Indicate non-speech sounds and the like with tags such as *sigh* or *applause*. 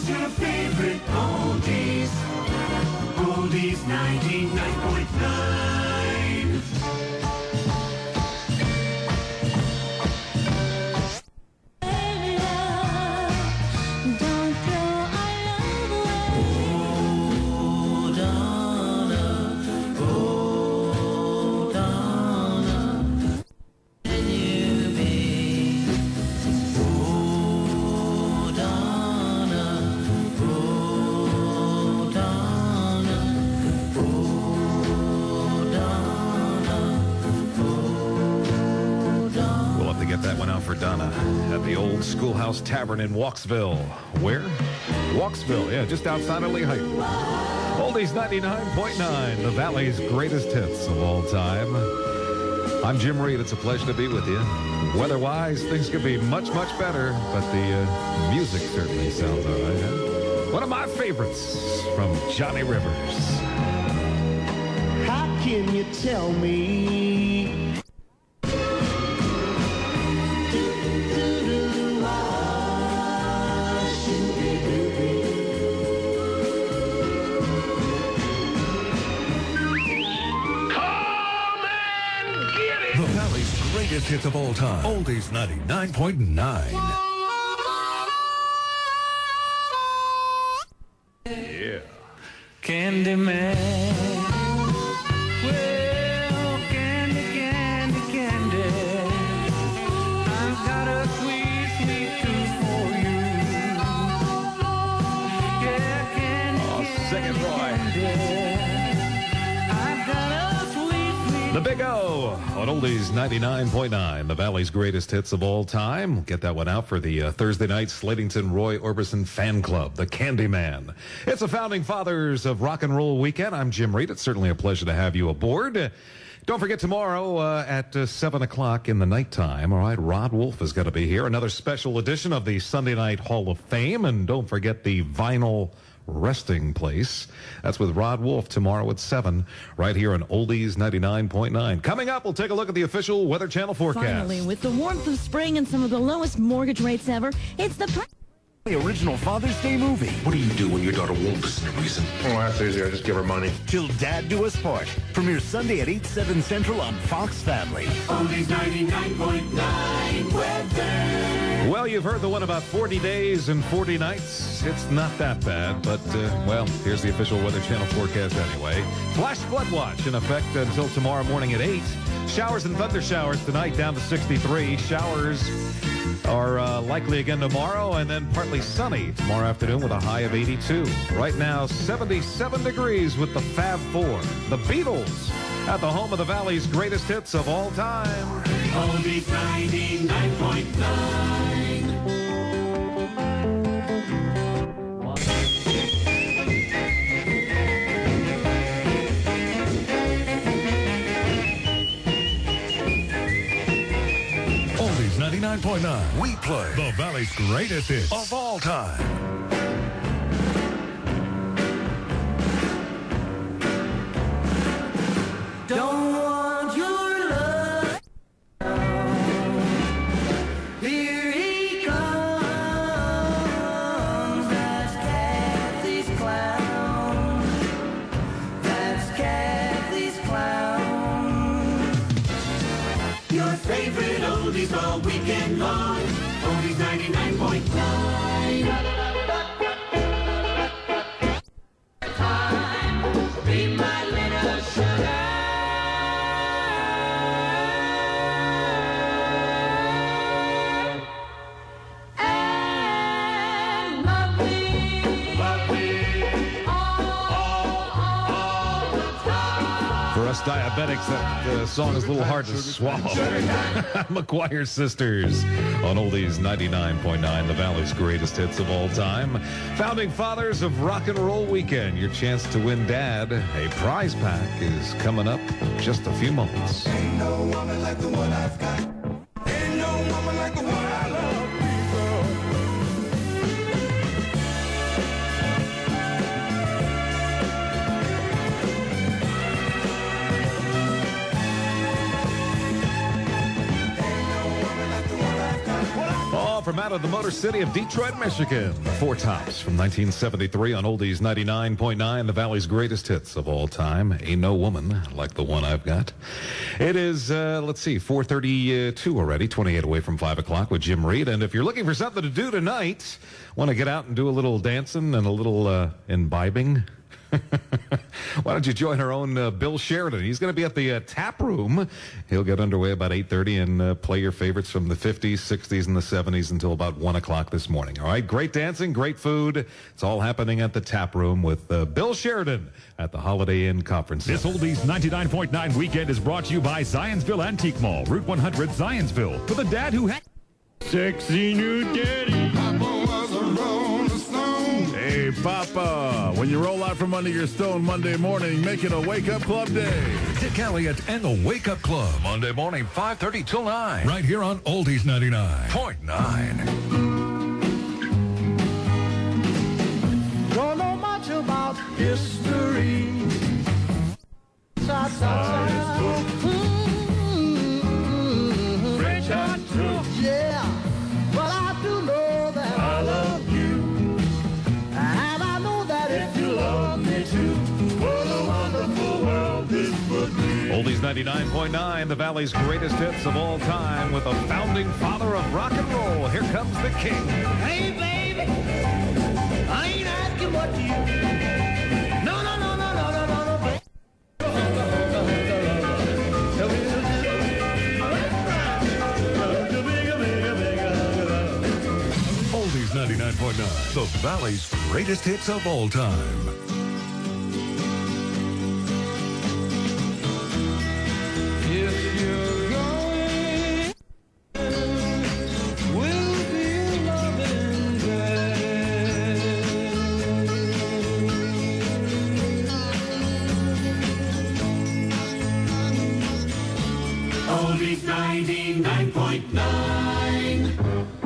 It's your favorite oldies. oldies 99.9. the old schoolhouse tavern in Walksville. Where? Walksville, yeah, just outside of Lehigh. Oldies 99.9, the Valley's greatest hits of all time. I'm Jim Reid. It's a pleasure to be with you. Weather-wise, things could be much, much better, but the uh, music certainly sounds all right. Huh? One of my favorites from Johnny Rivers. How can you tell me? Hits of all time. Oldies 99.9. Yeah. Candyman. On Oldies 99.9, the Valley's greatest hits of all time. Get that one out for the uh, Thursday night Slatington Roy Orbison fan club, the Candyman. It's the founding fathers of rock and roll weekend. I'm Jim Reid. It's certainly a pleasure to have you aboard. Don't forget tomorrow uh, at uh, 7 o'clock in the nighttime, all right, Rod Wolf is going to be here. Another special edition of the Sunday Night Hall of Fame. And don't forget the vinyl resting place. That's with Rod Wolf tomorrow at 7, right here on Oldies 99.9. Coming up, we'll take a look at the official Weather Channel forecast. Finally, with the warmth of spring and some of the lowest mortgage rates ever, it's the pri- The original Father's Day movie. What do you do when your daughter won't listen to reason? Well, that's easy. I just give her money. Till Dad Do Us Part. Premieres Sunday at 8, 7 Central on Fox Family. Oldies 99.9 weather. Well, you've heard the one about 40 days and 40 nights. It's not that bad, but, uh, well, here's the official Weather Channel forecast anyway. Flash flood watch in effect until tomorrow morning at 8. Showers and thunder showers tonight down to 63. Showers are uh, likely again tomorrow and then partly sunny tomorrow afternoon with a high of 82. Right now, 77 degrees with the Fab Four. The Beatles at the home of the Valley's greatest hits of all time. 99.9. 99.9. We play the Valley's greatest hits of all time. Don't want your love. Here he comes. That's Cathy's clown. That's Cathy's clown. Your favorite oldies all weekend Oldies 99.9. us diabetics, that uh, song is a little hard to swallow. *laughs* McGuire Sisters on Oldies 99.9, the Valley's greatest hits of all time. Founding fathers of rock and roll weekend. Your chance to win dad. A prize pack is coming up just a few moments. From out of the Motor City of Detroit, Michigan. Four tops from 1973 on Oldies 99.9, the Valley's greatest hits of all time. Ain't no woman like the one I've got. It is, uh, let's see, 432 already, 28 away from 5 o'clock with Jim Reid. And if you're looking for something to do tonight, want to get out and do a little dancing and a little uh, imbibing, *laughs* Why don't you join our own uh, Bill Sheridan? He's going to be at the uh, tap room. He'll get underway about 8.30 and uh, play your favorites from the 50s, 60s, and the 70s until about 1 o'clock this morning. All right, great dancing, great food. It's all happening at the tap room with uh, Bill Sheridan at the Holiday Inn Conference This Center. Oldies 99.9 weekend is brought to you by Zionsville Antique Mall, Route 100, Zionsville. For the dad who had... Sexy new daddy. Hey, Papa, when you roll out from under your stone Monday morning, make it a wake up club day. Dick Elliott and the Wake Up Club. Monday morning, 5.30 till 9. Right here on Oldies 99.9. Don't know much about history. Oldies 99.9, the Valley's greatest hits of all time with the founding father of rock and roll. Here comes the king. Hey, baby, I ain't asking what you. No, no, no, no, no, no, no, no. Oldies 99.9. The Valley's greatest hits of all time. 99.9.